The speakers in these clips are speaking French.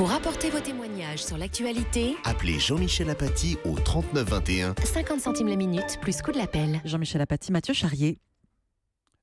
Pour apporter vos témoignages sur l'actualité, Appelez Jean-Michel Apathy au 39 21. 50 centimes la minute plus coût de l'appel. Jean-Michel Apathy, Mathieu Charrier.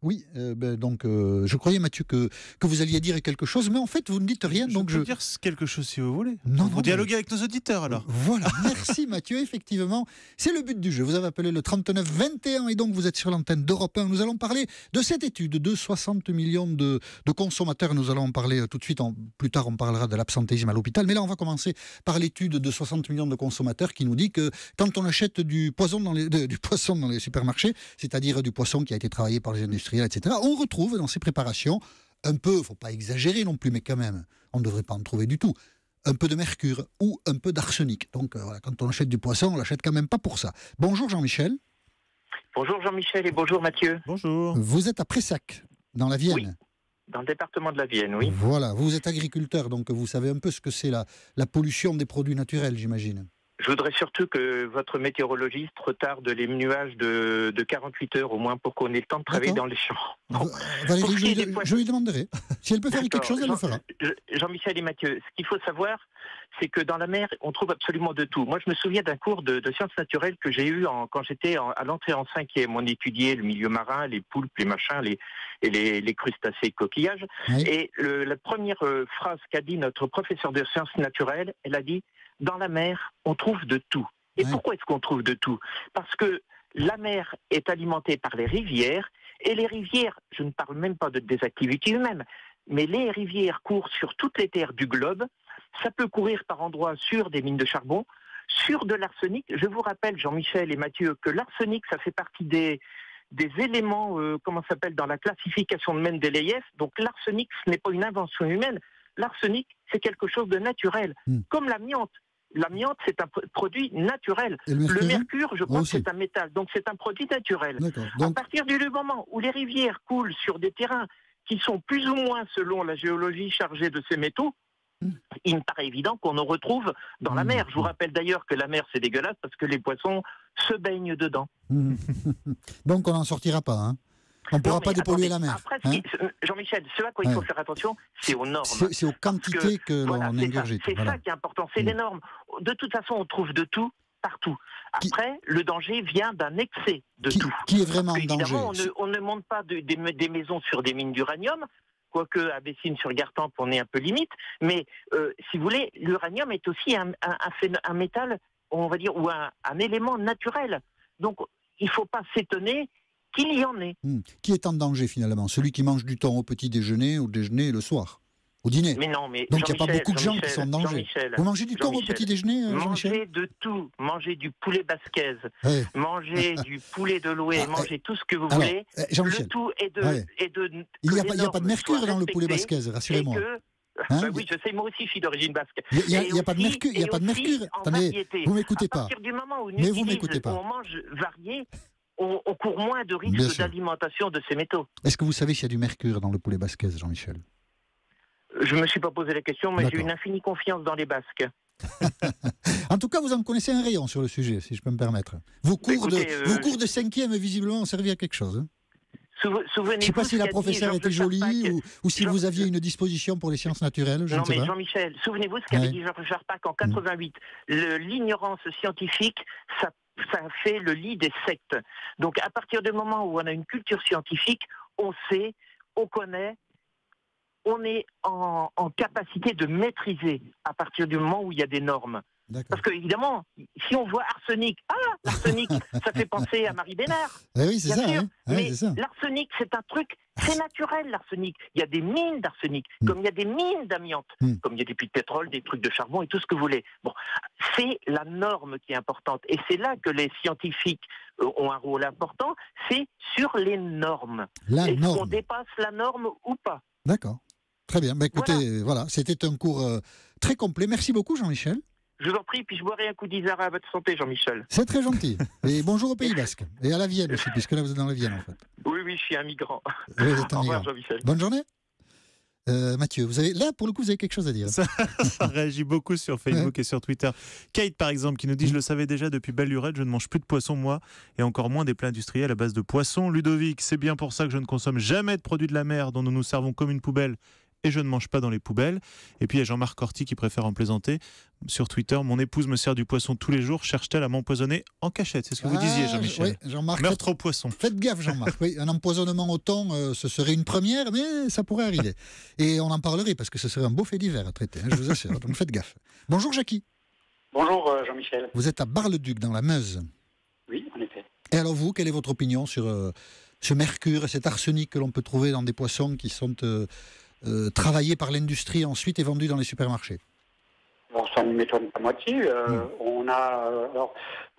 Oui, euh, ben, donc euh, je croyais Mathieu que, que vous alliez dire quelque chose, mais en fait vous ne dites rien, Je donc peux je... dire quelque chose si vous voulez. Non, Vous non, dialoguez avec nos auditeurs alors. Voilà, merci Mathieu, effectivement, c'est le but du jeu. Vous avez appelé le 39-21 et donc vous êtes sur l'antenne d'Europe 1. Nous allons parler de cette étude de 60 millions de, de consommateurs. Nous allons en parler euh, tout de suite, en- plus tard on parlera de l'absentéisme à l'hôpital, mais là on va commencer par l'étude de 60 millions de consommateurs qui nous dit que quand on achète du poison dans les, de- du poisson dans les supermarchés, c'est-à-dire du poisson qui a été travaillé par les industriels, etc., on retrouve dans ces préparations un peu, faut pas exagérer non plus, mais quand même, on ne devrait pas en trouver du tout un peu de mercure ou un peu d'arsenic. Donc euh, voilà, quand on achète du poisson, on l'achète quand même pas pour ça. Bonjour Jean-Michel, Bonjour Jean-Michel et bonjour Mathieu, Bonjour. vous êtes à Pressac, dans la Vienne. Oui. dans le département de la Vienne, oui. Voilà, vous êtes agriculteur, donc vous savez un peu ce que c'est la, la pollution des produits naturels, j'imagine. Je voudrais surtout que votre météorologiste retarde les nuages de, de 48 heures au moins pour qu'on ait le temps de travailler dans les champs. Valérie, ce je, lui- je demanderai. si elle peut faire quelque chose, elle le Jean- fera. Je- Jean-Michel et Mathieu, ce qu'il faut savoir, c'est que dans la mer, on trouve absolument de tout. Moi, je me souviens d'un cours de, de sciences naturelles que j'ai eu en- quand j'étais à l'entrée en cinquième. On étudiait le milieu marin, les poulpes, les machins, les, et les, les crustacés, coquillages. Oui. Et le- la première euh, phrase qu'a dit notre professeur de sciences naturelles, elle a dit dans la mer, on trouve de tout. Et Ouais. pourquoi est-ce qu'on trouve de tout? Parce que la mer est alimentée par les rivières, et les rivières, je ne parle même pas de, des activités humaines, mais les rivières courent sur toutes les terres du globe. Ça peut courir par endroits sur des mines de charbon, sur de l'arsenic. Je vous rappelle, Jean-Michel et Mathieu, que l'arsenic, ça fait partie des, des éléments, euh, comment ça s'appelle, dans la classification de Mendeleïev. Donc l'arsenic, ce n'est pas une invention humaine. L'arsenic, c'est quelque chose de naturel, Hmm. comme l'amiante. L'amiante, c'est un pr- produit naturel. Le Le mercure je crois que Aussi. c'est un métal, donc c'est un produit naturel. À partir du moment où les rivières coulent sur des terrains qui sont plus ou moins, selon la géologie, chargés de ces métaux, Mm. il me paraît évident qu'on en retrouve dans la Mm. mer. Je vous rappelle d'ailleurs que la mer, c'est dégueulasse parce que les poissons se baignent dedans. donc on n'en sortira pas. Hein. On ne pourra pas dépolluer la mer. Hein. Jean-Michel, ce à quoi il faut faire attention, c'est aux normes. C'est aux quantités que, Voilà, l'on ingurgite. c'est Voilà. ça qui est important, c'est Mm. les normes. De toute façon, on trouve de tout partout. Qui- Après, le danger vient d'un excès de Qui, tout. qui est vraiment en danger on ne, on ne monte pas de- des, des maisons sur des mines d'uranium, quoique à Bessines sur Gartempe, on est un peu limite. Mais euh, si vous voulez, l'uranium est aussi un, un- un phén- un métal, on va dire, ou un élément naturel. Donc, il ne faut pas s'étonner qu'il y en ait. Hmm. Qui est en danger finalement? Celui qui mange du thon au petit déjeuner, au déjeuner et le soir? Au dîner? Mais non, mais Donc il n'y a pas beaucoup de gens qui sont en danger. Vous mangez du thon au petit déjeuner, euh, Manger de tout, manger du poulet basquaise, Ouais. manger du poulet de loué, Ah, manger tout ce que vous Alors, voulez. Jean-Michel, Le tout est de, Ouais. est de il n'y a, pas- a de mercure dans le poulet et rassurez-moi. Hein, Bah oui, je sais, moi aussi, je suis d'origine basque. Il n'y a, y pas de mercure. Il y a pas de mercure. en Attendez, vous m'écoutez pas. partir du moment où, on Mais vous utilise- m'écoutez pas. où on mange varié, on, on court moins de risques d'alimentation de ces métaux. Est-ce que vous savez s'il y a du mercure dans le poulet basquaise, Jean-Michel? Je ne me suis pas posé la question, mais j'ai une infinie confiance dans les Basques. En tout cas, vous en connaissez un rayon sur le sujet, si je peux me permettre. Vos cours, Écoutez, de, euh, vos cours de cinquième, visiblement, ont servi à quelque chose. hein. Souve-. Je ne sais pas si la professeure était jolie ou, ou si Jean- vous aviez une disposition pour les sciences naturelles, je non, ne sais mais pas. Jean-Michel, souvenez-vous ce qu'avait Ouais. Dit Georges Charpak en 88. Le- L'ignorance scientifique, ça, ça fait le lit des sectes. Donc, à partir du moment où on a une culture scientifique, on sait, on connaît, on est en, en capacité de maîtriser à partir du moment où il y a des normes. Parce que, évidemment, si on voit arsenic, ah, l'arsenic, ça fait penser à Marie Bénard. Eh oui, c'est ça. sûr, hein. Ouais, mais l'arsenic, c'est un truc très naturel, l'arsenic. Il y a des mines d'arsenic, Mm. comme il y a des mines d'amiante, Mm. comme il y a des puits de pétrole, des trucs de charbon et tout ce que vous voulez. Bon, c'est la norme qui est importante. Et c'est là que les scientifiques euh, ont un rôle important, c'est sur les normes. Est-ce qu'on dépasse la norme ou pas? D'accord. Très bien. Bah, écoutez, voilà, c'était un cours euh, très complet. Merci beaucoup, Jean-Michel. Je vous en prie, puis je boirai un coup d'Isara à votre santé, Jean-Michel. C'est très gentil. Et bonjour au Pays Basque. Et à la Vienne aussi, puisque là, vous êtes dans la Vienne, en fait. Oui, oui, je suis un migrant. Vous êtes un Au revoir, migrant. Jean-Michel. Bonne journée. Euh, Mathieu, vous avez, là, pour le coup, vous avez quelque chose à dire. Ça, ça réagit beaucoup sur Facebook et sur Twitter. Kate, par exemple, qui nous dit Je le savais déjà depuis belle lurette, je ne mange plus de poisson, moi, et encore moins des plats industriels à base de poisson. Ludovic, c'est bien pour ça que je ne consomme jamais de produits de la mer dont nous nous servons comme une poubelle et je ne mange pas dans les poubelles. Et puis il y a Jean-Marc Corti qui préfère en plaisanter sur Twitter. Mon épouse me sert du poisson tous les jours. Cherche-t-elle à m'empoisonner en cachette? C'est ce que vous disiez, Ah, Jean-Michel. oui, Jean-Marc, Meurtre faites- au poisson. Faites gaffe, Jean-Marc. Oui, un empoisonnement au thon, euh, ce serait une première, mais ça pourrait arriver. Et on en parlerait parce que ce serait un beau fait divers à traiter, hein, je vous assure. Donc faites gaffe. Bonjour Jackie. Bonjour euh, Jean-Michel. Vous êtes à Bar-le-Duc, dans la Meuse. Oui, en effet. Et alors vous, quelle est votre opinion sur euh, ce mercure et cet arsenic que l'on peut trouver dans des poissons qui sont euh, travaillés par l'industrie ensuite et vendus dans les supermarchés ça ne m'étonne pas moitié. Euh, Mm. On a euh, alors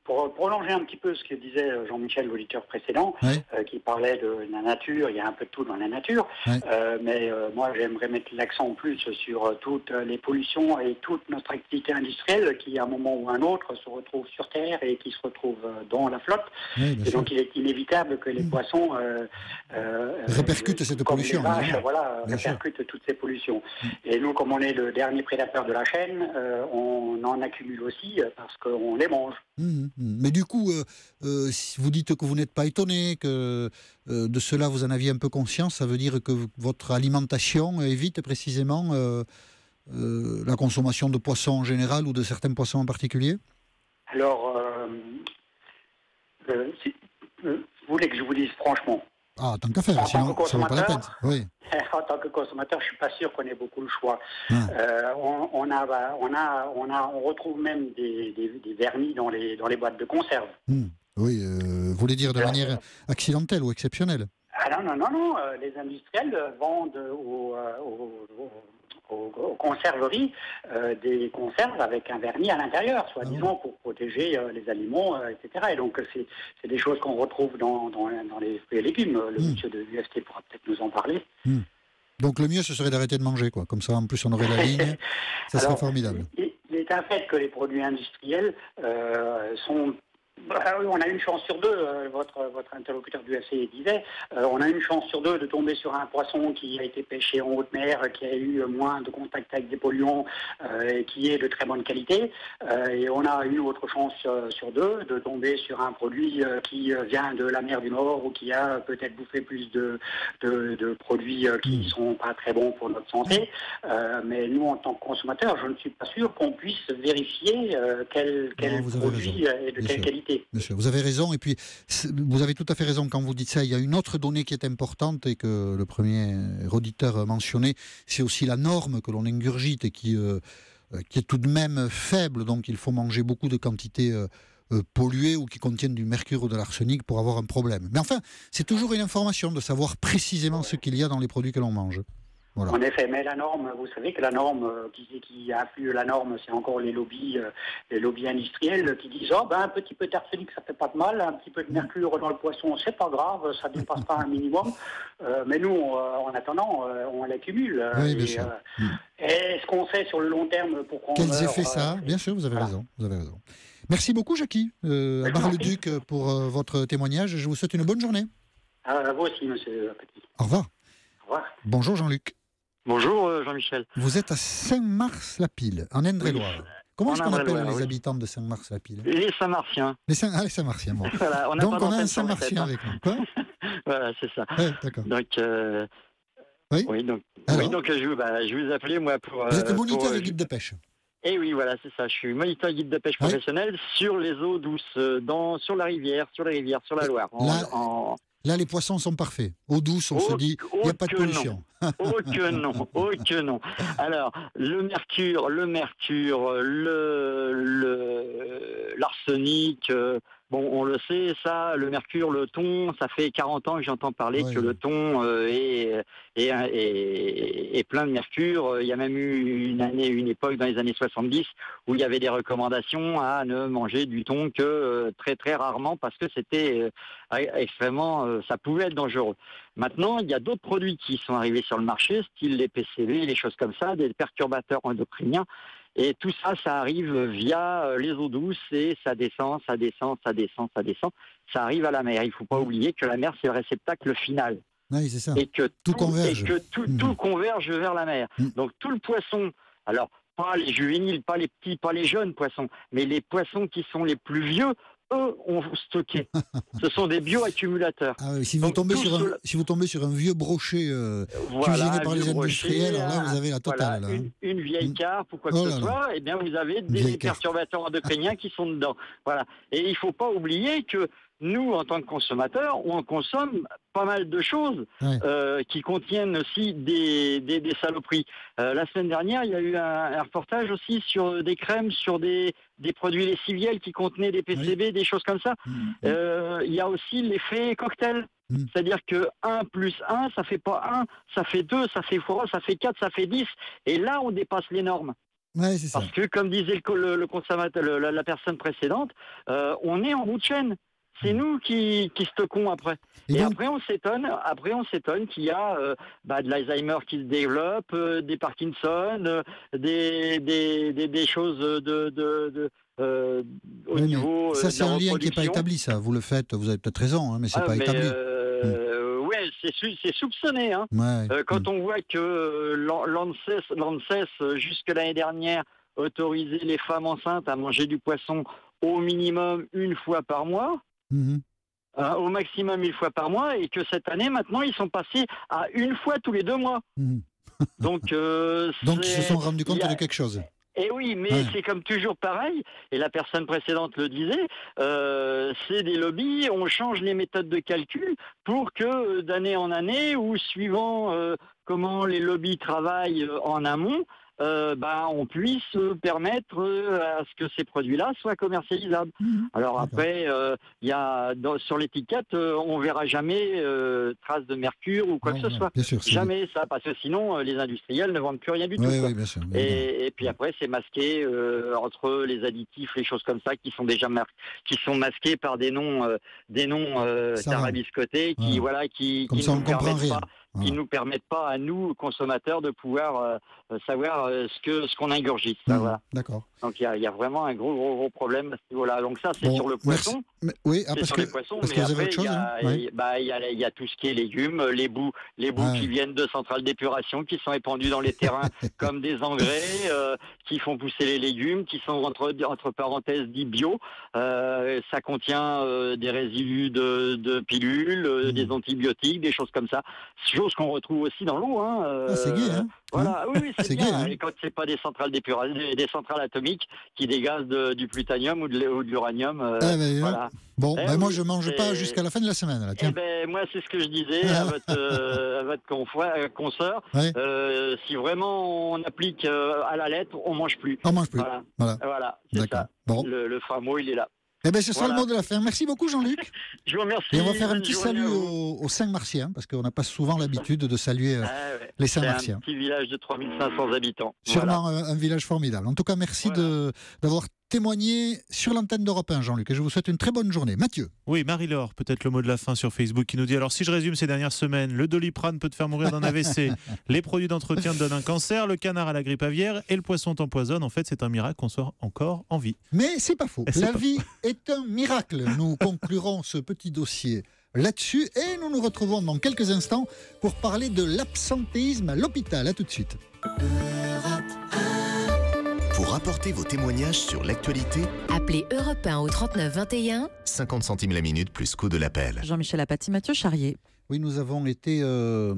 pour prolonger un petit peu ce que disait euh, Jean-Michel, l'auditeur précédent, euh, qui parlait de la nature, il y a un peu de tout dans la nature. Euh, mais euh, moi j'aimerais mettre l'accent plus sur toutes les pollutions et toute notre activité industrielle qui à un moment ou un autre se retrouve sur Terre et qui se retrouve dans la flotte. Oui, Et donc il est inévitable que les Mm. poissons Répercutent cette pollution, les vaches, voilà, Bien sûr. répercutent toutes ces pollutions. Mm. Et nous, comme on est le dernier prédateur de la chaîne, on en accumule aussi parce qu'on les mange. Mhm. Mais du coup, euh, euh, si vous dites que vous n'êtes pas étonné, que euh, de cela vous en aviez un peu conscience, ça veut dire que votre alimentation évite précisément la consommation de poissons en général ou de certains poissons en particulier? Alors, si- vous voulez que je vous dise franchement, Ah, tant qu'à faire, En sinon tant que ça ne vaut pas la peine. Oui. en tant que consommateur, je suis pas sûr qu'on ait beaucoup le choix. Ah. Euh, on, on a, bah, on a, on a, on retrouve même des, des- des vernis dans les, dans les boîtes de conserve. Mhm. Oui, euh, vous voulez dire de manière accidentelle ou exceptionnelle? Ah non, non, non, non. euh, les industriels vendent aux, aux- aux- aux conserveries euh, des conserves avec un vernis à l'intérieur, Ah soi-disant pour protéger euh, les aliments, euh, etc. Et donc, c'est c'est des choses qu'on retrouve dans, dans, dans les fruits et légumes. Le Mm. monsieur de l'UFT pourra peut-être nous en parler. Donc le mieux, ce serait d'arrêter de manger, quoi. Comme ça, en plus, on aurait la ligne. Ça serait Alors, formidable. Il, il est un fait que les produits industriels sont. Bah, oui, on a une chance sur deux, euh, votre, votre interlocuteur du FC disait, euh, on a une chance sur deux de tomber sur un poisson qui a été pêché en haute mer, qui a eu moins de contact avec des polluants euh, et qui est de très bonne qualité. Euh, et on a une autre chance sur deux de tomber sur un produit qui vient de la mer du Nord ou qui a peut-être bouffé plus de, de, de produits qui ne Mm. sont pas très bons pour notre santé. Mais nous, en tant que consommateurs, je ne suis pas sûr qu'on puisse vérifier quel, Non, produit est de Bien quelle sûr. qualité. Sûr, vous avez raison. Et puis, vous avez tout à fait raison quand vous dites ça. Il y a une autre donnée qui est importante et que le premier auditeur mentionnait, c'est aussi la norme que l'on ingurgite et qui, euh, euh, qui est tout de même faible. Donc, il faut manger beaucoup de quantités euh, polluées ou qui contiennent du mercure ou de l'arsenic pour avoir un problème. Mais enfin, c'est toujours une information de savoir précisément ce qu'il y a dans les produits que l'on mange. Voilà. En effet, mais la norme, vous savez que la norme, euh, qui, qui influe la norme, c'est encore les lobbies, euh, les lobbies industriels qui disent oh ben un petit peu d'arsenic ça fait pas de mal, un petit peu de mercure dans le poisson c'est pas grave, ça dépasse pas un minimum. Euh, mais nous, en attendant, on l'accumule. Oui, bien sûr. euh. Est-ce qu'on sait sur le long terme pour qu'on Quels effets ça a Bien sûr, vous avez voilà. raison. Vous avez raison. Merci beaucoup, Jackie, euh, à Bar-le-Duc, pour euh, votre témoignage. Je vous souhaite une bonne journée. À vous aussi, monsieur Petit. Au revoir. Au revoir. Bonjour, Jean-Luc. Bonjour euh, Jean-Michel. Vous êtes à Saint-Mars-la-Pile, en Indre-et-Loire. Comment en est-ce qu'on appelle les oui. habitants de Saint-Mars-la-Pile Les Saint-Martiens. les Saint ah, les Saint-Martiens, bon. Voilà, on Donc on a un Saint-Martien avec nous. Quoi hein. Voilà, c'est ça. Ouais, d'accord. Donc, euh, Oui. donc, Alors oui, donc je, vous- bah, je vous appelais moi pour. Vous êtes euh, moniteur pour, et guide de pêche. Eh oui, voilà, c'est ça. Je suis moniteur guide de pêche Oui. professionnel sur les eaux douces, dans, sur la rivière, sur les rivières, sur la Loire. En- Là- en- Là, les poissons sont parfaits. Eau douce, on se dit, il n'y a pas de non. pollution. Oh que non, oh que non. Alors, le mercure, le mercure, le le- l'arsenic, euh, bon, on le sait, ça, le mercure, le thon, ça fait 40 ans que j'entends parler Ouais. que le thon euh, est, est, est- est plein de mercure. Il y a même eu une année, une époque dans les années 70 où il y avait des recommandations à ne manger du thon que euh, très très rarement parce que c'était euh, extrêmement, euh, ça pouvait être dangereux. Maintenant, il y a d'autres produits qui sont arrivés sur le marché, style les PCB, les choses comme ça, des perturbateurs endocriniens. Et tout ça, ça arrive via euh, les eaux douces et ça descend, ça descend, ça descend, ça descend. Ça arrive à la mer. Il ne faut pas oublier que la mer, c'est le réceptacle final. Oui, c'est ça. Et que Tout converge. Et que tout, tout converge vers la mer. Mhm. Donc tout le poisson, alors pas les juvéniles, pas les petits, pas les jeunes poissons, mais les poissons qui sont les plus vieux eux ont stocké. Ce sont des bioaccumulateurs. Ah oui, si, vous Donc, tombez sur un, cela- si vous tombez sur un vieux brochet euh, Voilà, cuisiné par les industriels, alors là, vous avez la totale. voilà, une, hein. une vieille Mm. carpe ou quoi que Oh ce soit, et bien vous avez des perturbateurs endocriniens qui sont dedans. Voilà. Et il ne faut pas oublier que nous, en tant que consommateurs, on consomme pas mal de choses Ouais. euh, qui contiennent aussi des, des, des saloperies. Euh, la semaine dernière, il y a eu un, un reportage aussi sur des crèmes, sur des, des produits lessiviels qui contenaient des PCB, des choses comme ça. Mhm. Euh, il y a aussi l'effet cocktail. Mm. C'est-à-dire que 1 plus 1, ça fait pas 1, ça fait 2, ça fait 3, ça fait 4, ça fait 10. Et là, on dépasse les normes. Ouais, c'est ça. Parce que, comme disait le, co- le- le consommateur, le- la, la personne précédente, euh, on est en bout de chaîne. C'est nous qui, qui stockons après. Et Et, donc- après, on s'étonne. Après, on s'étonne qu'il y a euh, bah, de l'Alzheimer qui se développe, euh, des Parkinson, euh, des, des, des, des choses de, de, de, euh, au Oui, niveau. ça, c'est un lien qui n'est pas établi, ça. Vous le faites, vous avez peut-être raison, hein, mais c'est Ah, pas mais, établi. euh, Ouais, c'est soupçonné. Hein. Ouais. Euh, quand Mm. on voit que l'An- l'ANSES, jusque l'année dernière, autorisait les femmes enceintes à manger du poisson au minimum une fois par mois, Mhm. hein, au maximum une fois par mois, et que cette année, maintenant, ils sont passés à une fois tous les deux mois. Mhm. Donc, euh, Donc, ils se sont rendus compte a- de quelque chose. et oui, mais Ouais. c'est comme toujours pareil, et la personne précédente le disait, euh, c'est des lobbies, on change les méthodes de calcul pour que euh, d'année en année, ou suivant euh, comment les lobbies travaillent euh, en amont, euh, bah, on puisse permettre euh, à ce que ces produits-là soient commercialisables. Mhm. Alors après, euh, il y a dans- sur l'étiquette, euh, on verra jamais euh, trace de mercure ou quoi Non, que ce non, soit. Bien sûr. Jamais ça, parce que sinon, les industriels ne vendent plus rien du tout. Oui, bien sûr. Et, et puis après, c'est masqué entre les additifs, les choses comme ça, qui sont déjà qui sont masqués par des noms, des noms tarabiscotés, qui Ouais. voilà, qui, Comme qui ça, on nous ne permettent rien. pas. Qui nous permettent pas à nous consommateurs de pouvoir euh, savoir euh, ce que ce qu'on ingurgite. voilà. D'accord. Donc il y a, il y a vraiment un gros gros gros problème à ce niveau-là. Donc ça, c'est Bon, sur le poisson. Mais- oui, ah, parce sur que, les poissons, parce mais que après, il y, a, hein Ouais. il- bah, il y a- il y a tout ce qui est légumes, les bouts, les bouts Ouais. qui viennent de centrales d'épuration, qui sont épandus dans les terrains comme des engrais, euh, qui font pousser les légumes, qui sont entre, entre parenthèses dits bio. Ça contient des résidus de, de pilules, des antibiotiques, des choses comme ça. Qu'on retrouve aussi dans l'eau. Hein, Ah, c'est gay, euh, hein voilà, oui, oui, c'est C'est bien. gay, hein. Et quand c'est pas des centrales d'épuration, des, des centrales atomiques qui dégazent de- du plutonium ou de, l'uranium. euh, Ah, ben, voilà. Bon, Eh ben, moi, je mange pas jusqu'à la fin de la semaine. Là, Eh tiens. ben, moi, c'est ce que je disais à votre, euh, à votre confrère- consoeur. Ouais. Si vraiment on applique à la lettre, on mange plus. On mange plus. Voilà, Voilà. voilà c'est ça. Bon. Le, le mot, il est là. Eh c'est ça Voilà. le mot de la fin. Merci beaucoup, Jean-Luc. Je vous remercie. Et on va faire un petit salut aux, aux Saint-Martiens, parce qu'on n'a pas souvent l'habitude de saluer euh, Ah ouais. les C'est un Saint-Martiens. petit village de 3500 habitants. Voilà. Sûrement un, un village formidable. En tout cas, merci Voilà. d'avoir témoigné sur l'antenne d'Europe 1, Jean-Luc. Et je vous souhaite une très bonne journée. Mathieu. Oui, Marie-Laure, peut-être le mot de la fin sur Facebook qui nous dit alors si je résume ces dernières semaines, le doliprane peut te faire mourir d'un AVC, les produits d'entretien te donnent un cancer, le canard à la grippe aviaire et le poisson t'empoisonne. En fait, c'est un miracle qu'on soit encore en vie. Mais c'est pas faux. La pas vie est un miracle. Nous conclurons ce petit dossier là-dessus et nous nous retrouvons dans quelques instants pour parler de l'absentéisme à l'hôpital. À tout de suite. Pour apporter vos témoignages sur l'actualité, Appelez Europe 1 au 39 21. 50 centimes la minute plus coût de l'appel. Jean-Michel Apathy, Mathieu Charrier. Oui, nous avons été euh,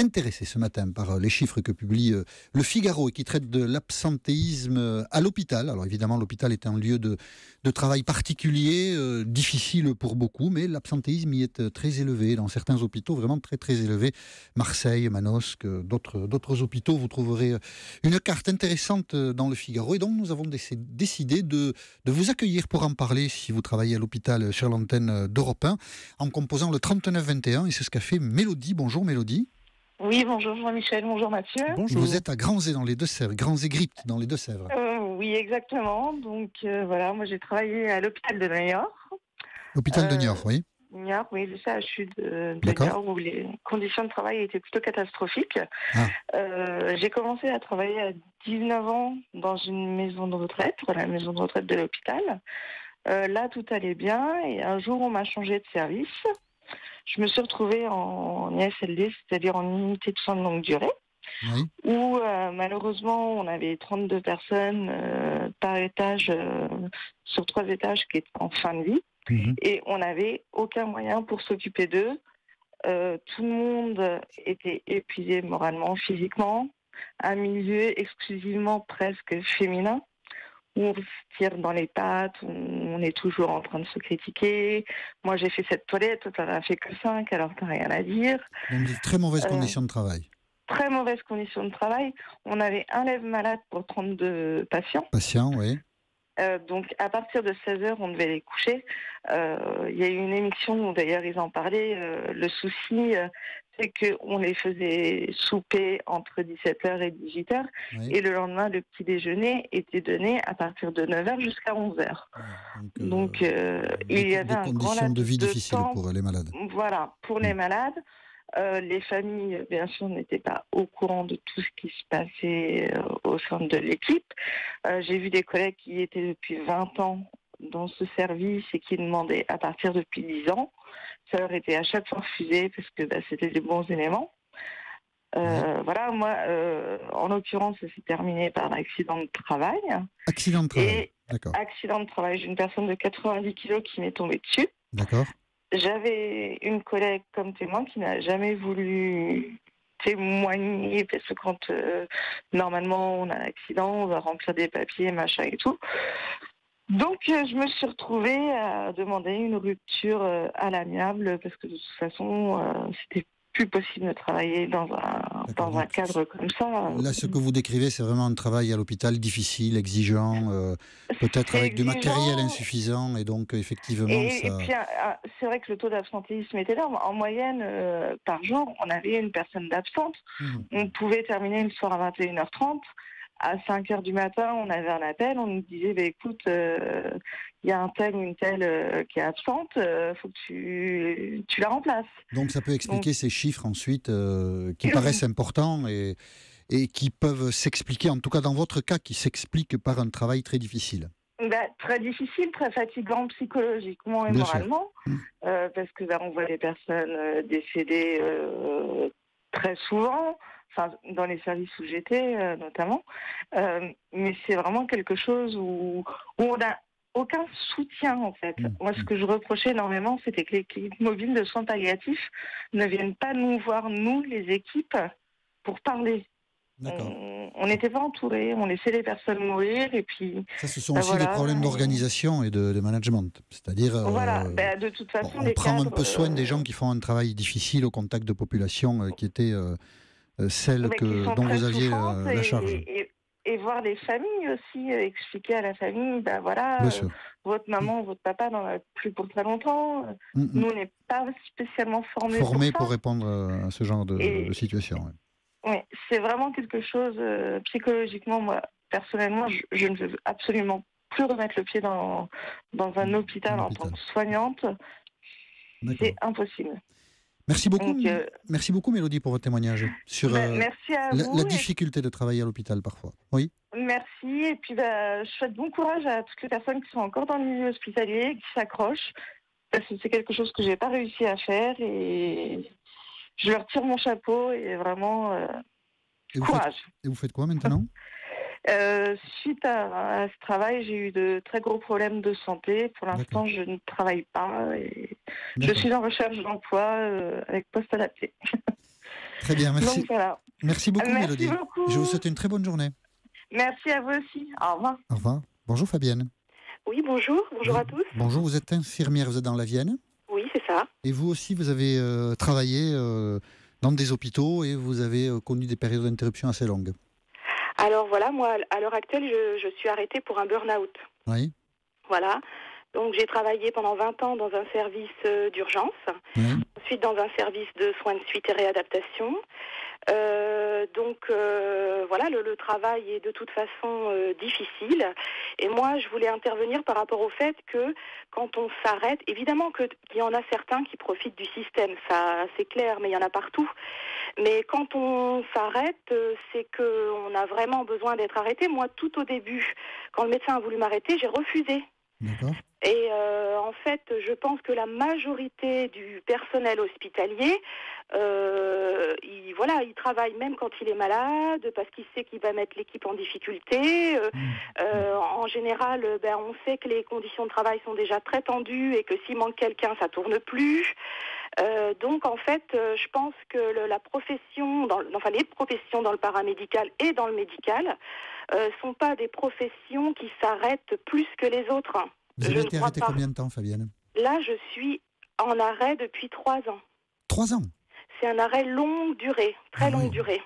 intéressés ce matin par euh, les chiffres que publie euh, le Figaro et qui traite de l'absentéisme euh, à l'hôpital. Alors évidemment, l'hôpital est un lieu de, de travail particulier, difficile pour beaucoup, mais l'absentéisme y est très élevé dans certains hôpitaux, vraiment très très élevé. Marseille, Manosque, d'autres hôpitaux, vous trouverez une carte intéressante dans le Figaro. Et donc nous avons déc- décidé de, de vous accueillir pour en parler si vous travaillez à l'hôpital sur l'antenne d'Europe 1 en composant le 3921 et c'est ce qu'a fait Mélodie. Bonjour Mélodie. Oui, bonjour Jean-Michel, bonjour Mathieu. Bonjour. Vous êtes à Granzé dans les Deux-Sèvres, Granzé-Grypte dans les Deux-Sèvres. Euh, oui, exactement. Donc euh, voilà, moi j'ai travaillé à l'hôpital de Niort. Hôpital de euh, Niort, oui. Niort, oui, le CHU de, de D'accord. Niort, où les conditions de travail étaient plutôt catastrophiques. Ah. Euh, j'ai commencé à travailler à 19 ans dans une maison de retraite, la maison de retraite de l'hôpital. Euh, là, tout allait bien et un jour, on m'a changé de service. Je me suis retrouvée en ISLD, c'est-à-dire en unité de soins de longue durée. Oui. où euh, malheureusement on avait 32 personnes euh, par étage euh, sur trois étages qui étaient en fin de vie Mhm. et on n'avait aucun moyen pour s'occuper d'eux. Tout le monde était épuisé moralement, physiquement. Un milieu exclusivement presque féminin où on se tire dans les pattes, où on est toujours en train de se critiquer. Moi j'ai fait cette toilette, toi t'en as fait que cinq alors t'as rien à dire Donc, de très mauvaises Euh, conditions de travail. très mauvaises conditions de travail. On avait un lève malade pour 32 patients. Patient, oui. Euh, donc à partir de 16 heures, on devait les coucher. Euh, Il y a eu une émission où d'ailleurs ils en parlaient. euh, le souci, c'est qu'on les faisait souper entre 17h et 18h. oui. Et le lendemain, le petit déjeuner était donné à partir de 9h jusqu'à 11h. Ouais, Donc il y avait des un grand conditions de vie difficiles temps pour les malades. voilà, pour les Mm. malades. Euh, les familles, bien sûr, n'étaient pas au courant de tout ce qui se passait euh, au sein de l'équipe. Euh, J'ai vu des collègues qui étaient depuis 20 ans dans ce service et qui demandaient à partir depuis 10 ans. Ça leur était à chaque fois refusé parce que bah, c'était des bons éléments. Voilà, moi, en l'occurrence, ça s'est terminé par un accident de travail. Accident de travail. Et accident de travail d'une personne de 90 kilos qui m'est tombée dessus. D'accord. J'avais une collègue comme témoin qui n'a jamais voulu témoigner parce que quand euh, normalement on a un accident, on va remplir des papiers, machin et tout. Donc euh, je me suis retrouvée à demander une rupture euh, à l'amiable parce que de toute façon c'était plus possible de travailler dans un, dans un cadre comme ça. Là, ce que vous décrivez, c'est vraiment un travail à l'hôpital difficile, exigeant, euh, peut-être avec du matériel insuffisant, et donc effectivement, Et, ça. et puis, euh, euh, c'est vrai que le taux d'absentéisme était énorme. En moyenne, euh, par jour, on avait une personne d'absente. Mhm. On pouvait terminer le soir à 21h30. À 5h du matin, on avait un appel. On nous disait bah, écoute, euh, il y a un tel ou une telle euh, qui est absente, il faut que tu, tu la remplaces. Donc ça peut expliquer ces chiffres ensuite euh, qui paraissent importants et, et qui peuvent s'expliquer, en tout cas dans votre cas, qui s'expliquent par un travail très difficile. Bah, très difficile, très fatigant psychologiquement et Bien moralement, Mm. euh, parce que bah, on voit des personnes euh, décédées euh, très souvent, enfin dans les services où j'étais euh, notamment. Euh, mais c'est vraiment quelque chose où, où on n'a aucun soutien en fait. Mm. Moi, ce que je reprochais énormément, c'était que l'équipe mobile de soins palliatifs ne viennent pas nous voir, nous, les équipes, pour parler. On- n'était pas entourés, on laissait les personnes mourir et puis Ça, ce sont bah, aussi voilà. des problèmes d'organisation et de, de management. C'est-à-dire, euh, Voilà, ben, de toute façon, on les prend un peu soin des euh, gens qui font un travail difficile au contact de populations euh, qui étaient celles que, dont vous aviez la charge. Et, et voir les familles aussi, expliquer à la famille, ben voilà, euh, sûr. votre maman, votre papa n'en a plus pour très longtemps. Mm, mm. Nous, on n'est pas spécialement formés Formés pour répondre à ce genre de, Et- de situation. ouais. Oui, c'est vraiment quelque chose, euh, psychologiquement, moi, personnellement, je, je ne veux absolument plus remettre le pied dans, dans un hôpital en hôpital. tant que soignante. C'est impossible. Merci beaucoup, Donc, euh, merci beaucoup, Mélodie, pour votre témoignage sur ben, euh, merci à la, vous. la et difficulté de travailler à l'hôpital parfois. Oui. Merci. Et puis, bah, je souhaite bon courage à toutes les personnes qui sont encore dans le milieu hospitalier, qui s'accrochent. Parce que c'est quelque chose que j'ai pas réussi à faire. Et je leur tire mon chapeau et vraiment euh, Et vous, faites, courage. et vous faites quoi maintenant Euh, suite à, à ce travail, j'ai eu de très gros problèmes de santé. Pour l'instant, je ne travaille pas. Et je suis en recherche d'emploi euh, avec poste adapté. Très bien, merci. Donc voilà. Merci beaucoup, Merci Mélodie. beaucoup. Je vous souhaite une très bonne journée. Merci à vous aussi. Au revoir. Au revoir. Bonjour, Fabienne. Oui, bonjour, bonjour à tous. Bonjour, vous êtes infirmière, vous êtes dans la Vienne. Oui, c'est ça. Et vous aussi, vous avez euh, travaillé euh, dans des hôpitaux et vous avez euh, connu des périodes d'interruption assez longues. Alors voilà, moi, à l'heure actuelle, je, je suis arrêtée pour un burn-out. Oui. Voilà. Donc j'ai travaillé pendant 20 ans dans un service euh, d'urgence, oui. ensuite dans un service de soins de suite et réadaptation. Euh, donc euh, voilà, le, le travail est de toute façon euh, difficile. Et moi, je voulais intervenir par rapport au fait que quand on s'arrête, évidemment qu'il y en a certains qui profitent du système, ça c'est clair, mais il y en a partout. Mais quand on s'arrête, euh, c'est qu'on a vraiment besoin d'être arrêté. Moi, tout au début, quand le médecin a voulu m'arrêter, j'ai refusé. Et euh, en fait, je pense que la majorité du personnel hospitalier, euh, il, voilà, il travaille même quand il est malade, parce qu'il sait qu'il va mettre l'équipe en difficulté. Euh, euh, en général, ben, on sait que les conditions de travail sont déjà très tendues et que s'il manque quelqu'un, ça tourne plus. Euh, donc en fait, euh, je pense que le- la profession, dans, enfin les professions dans le paramédical et dans le médical, sont pas des professions qui s'arrêtent plus que les autres. Vous avez ne été crois arrêté pas. combien de temps, Fabienne Là, je suis en arrêt depuis trois ans. Trois ans. C'est un arrêt longue durée, très Ah longue oui. durée.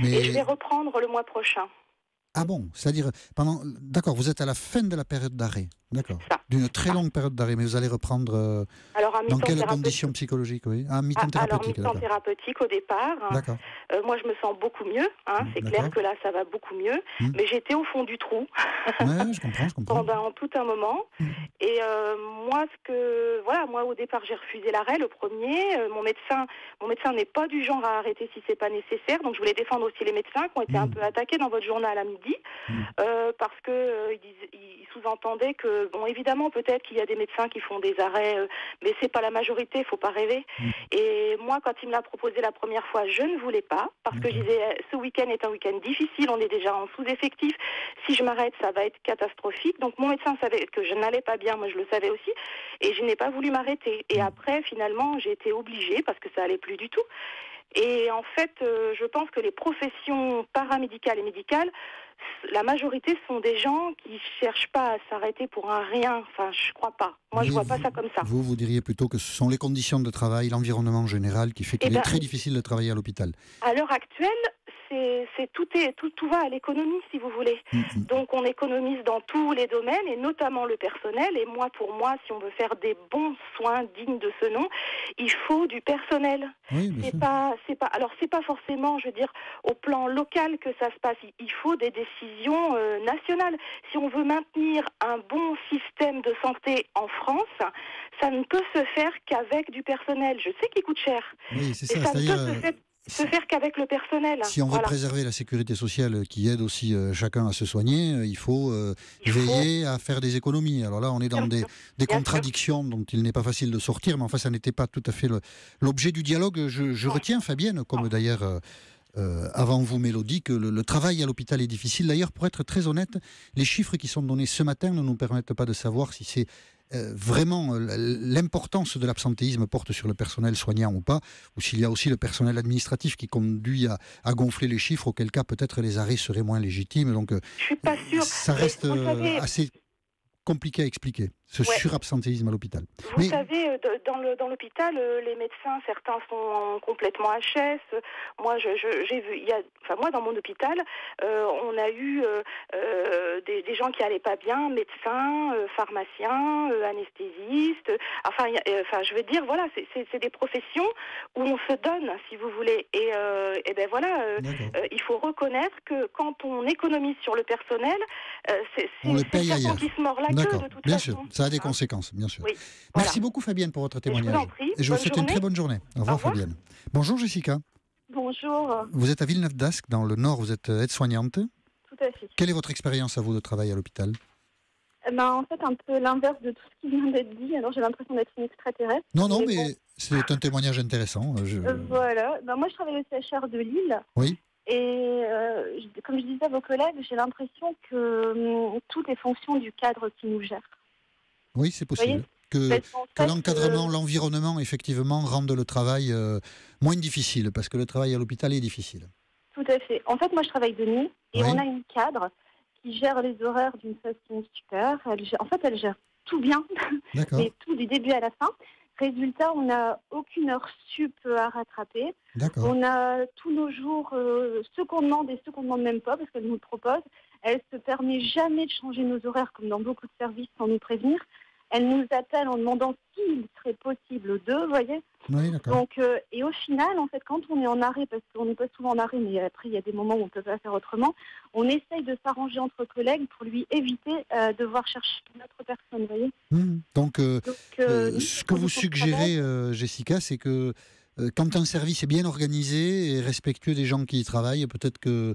Mais Et je vais reprendre le mois prochain. Ah bon, c'est-à-dire pendant. D'accord, vous êtes à la fin de la période d'arrêt. D'accord. D'une très longue période d'arrêt, mais vous allez reprendre euh, Alors, dans quelles conditions psychologiques, oui? Ah, mi-temps Ah, alors, thérapeutique. thérapeutique au départ. D'accord. Euh, moi, je me sens beaucoup mieux. Hein. Mm, C'est clair que là, ça va beaucoup mieux. Mm. Mais j'étais au fond du trou Ouais, je comprends, je comprends. pendant tout un moment. Mm. Et euh, moi, ce que voilà, moi au départ, j'ai refusé l'arrêt, le premier. Euh, mon médecin, mon médecin n'est pas du genre à arrêter si c'est pas nécessaire. Donc, je voulais défendre aussi les médecins qui ont été un peu attaqués dans votre journal à midi, Mm. euh, parce que euh, sous-entendaient que bon, évidemment, peut-être qu'il y a des médecins qui font des arrêts, euh, mais c'est pas la majorité. Faut pas rêver. Mm. Et moi, quand il me l'a proposé la première fois, je ne voulais pas, parce que je disais, euh, ce week-end est un week-end difficile, on est déjà en sous-effectif. Si je m'arrête, ça va être catastrophique. Donc mon médecin savait que je n'allais pas bien, moi je le savais aussi, et je n'ai pas voulu m'arrêter. Et après, finalement, j'ai été obligée, parce que ça allait plus du tout. Et en fait, euh, je pense que les professions paramédicales et médicales, la majorité sont des gens qui cherchent pas à s'arrêter pour un rien. Enfin, je crois pas. Moi, je Oui, vois pas ça comme ça. Vous, vous diriez plutôt que ce sont les conditions de travail, l'environnement en général, qui fait qu'il Eh ben, est très difficile de travailler à l'hôpital. À l'heure actuelle, c'est tout est tout, tout va à l'économie, si vous voulez. Mm, mm. Donc on économise dans tous les domaines et notamment le personnel. Et moi, pour moi, si on veut faire des bons soins dignes de ce nom, il faut du personnel. Oui, C'est pas, c'est pas. Alors c'est pas forcément, je veux dire, au plan local que ça se passe. Il- faut des décisions euh, nationales. Si on veut maintenir un bon système de santé en France, ça ne peut se faire qu'avec du personnel. Je sais qu'il coûte cher, Oui, c'est ça. ça ne peut se euh, faire, se faire qu'avec le personnel. si on veut Voilà. préserver la sécurité sociale qui aide aussi euh, chacun à se soigner, euh, il faut euh, Il faut- veiller à faire des économies. Alors là, on est dans des, contradictions dont il n'est pas facile de sortir, mais enfin, ça n'était pas tout à fait l'objet du dialogue. Je, retiens, Fabienne, comme d'ailleurs euh, avant vous, Mélodie, que le, le travail à l'hôpital est difficile. D'ailleurs, pour être très honnête, les chiffres qui sont donnés ce matin ne nous permettent pas de savoir si c'est euh, vraiment euh, l'importance de l'absentéisme porte sur le personnel soignant ou pas, ou s'il y a aussi le personnel administratif qui conduit à, à gonfler les chiffres, auquel cas peut-être les arrêts seraient moins légitimes. Donc euh, Je suis pas sûre. ça reste savez- assez compliqué à expliquer, ce Ouais. surabsentéisme à l'hôpital. Vous Mais- savez, euh, dans l'hôpital, euh, les médecins, certains sont complètement HS. Moi, j'ai vu, il y a, enfin moi, dans mon hôpital, euh, on a eu euh, des, des gens qui allaient pas bien, médecins, euh, pharmaciens, anesthésistes. Enfin, il y a- enfin, je veux dire, voilà, c'est- des professions où on se donne, si vous voulez. Et, et ben voilà. il faut reconnaître que quand on économise sur le personnel, c'est c'est- qui se mord la queue de toute bien façon. sûr, ça a des Hein. conséquences, bien sûr. Oui, Merci voilà. beaucoup Fabienne pour votre Mais je vous témoignage. en prie. Et je vous souhaite une très bonne journée. Au revoir, revoir. Fabienne. Bonjour Jessica. Bonjour, Vous êtes à Villeneuve d'Ascq, dans le Nord, vous êtes euh, aide-soignante. tout à fait. Quelle est votre expérience à vous de travail à l'hôpital? Eh ben, en fait, un peu l'inverse de tout ce qui vient d'être dit. Alors, j'ai l'impression d'être une extraterrestre. Non, non, Mais mais bon. c'est un témoignage intéressant. euh, je- Euh, voilà. Ben, moi, je travaille au CHR de Lille. Oui. Et euh, comme je disais à vos collègues, j'ai l'impression que hum, tout est fonction du cadre qui nous gère. Oui, c'est possible. que l'encadrement, l'environnement, effectivement, rendent le travail euh, moins difficile, parce que le travail à l'hôpital est difficile. Tout à fait. En fait, moi, je travaille de nuit et Oui. on a une cadre qui gère les horaires d'une façon super. Elle gère- en fait, elle gère tout bien, mais tout du début à la fin. Résultat, on n'a aucune heure sup à rattraper. On a tous nos jours euh, ce qu'on demande et ce qu'on ne demande même pas parce qu'elle nous le propose. Elle se permet jamais de changer nos horaires comme dans beaucoup de services sans nous prévenir. Elle nous appelle en demandant s'il serait possible d'eux, vous voyez. Oui, d'accord. Donc, euh, et au final, en fait, quand on est en arrêt, parce qu'on n'est pas souvent en arrêt, mais après il y a des moments où on ne peut pas faire autrement, on essaye de s'arranger entre collègues pour lui éviter euh, de devoir chercher une autre personne, vous voyez. Hmm. Donc, euh, Donc, ce que vous suggérez, Jessica, c'est que quand un service est bien organisé et respectueux des gens qui y travaillent, peut-être que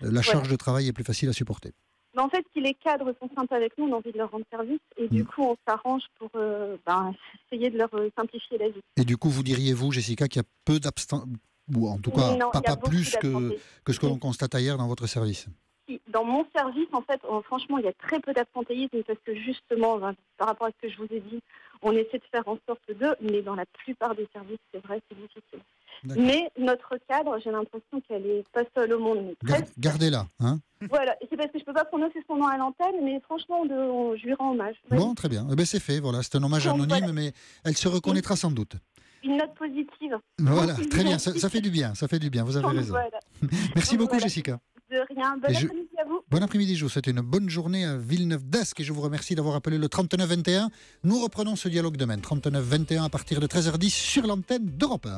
la charge de travail est plus facile à supporter. Ben, en fait, si les cadres sont sympas avec nous, on a envie de leur rendre service. Et du Mm. coup, on s'arrange pour euh, ben, essayer de leur euh, simplifier la vie. Et du coup, vous diriez, vous, Jessica, qu'il y a peu d'abstention, ou en tout cas, Non, pas, plus que ce que l'on constate ailleurs dans votre service? Si, Dans mon service, en fait, on- franchement, il y a très peu d'absentéisme parce que justement, ben, par rapport à ce que je vous ai dit, on essaie de faire en sorte de, mais dans la plupart des services, c'est vrai, c'est difficile. Mais notre cadre, j'ai l'impression qu'elle est pas seule au monde, Gar-. Gardez-la. Hein Voilà, c'est parce que je peux pas prononcer son nom à l'antenne, mais franchement, de, on- je lui rends hommage. bon, très bien. Eh ben, c'est fait. Voilà, c'est un hommage Donc, anonyme, voilà. mais elle se reconnaîtra sans doute. Une note positive. Voilà, très bien. Ça, ça fait du bien. Ça fait du bien. Vous avez Donc, raison. voilà. Merci Donc, beaucoup, voilà. Jessica. De rien. Bon je- après-midi à vous. Bon après-midi, je vous souhaite une bonne journée à Villeneuve-d'Ascq et je vous remercie d'avoir appelé le 3921. Nous reprenons ce dialogue demain, 3921 à partir de 13h10 sur l'antenne d'Europe 1.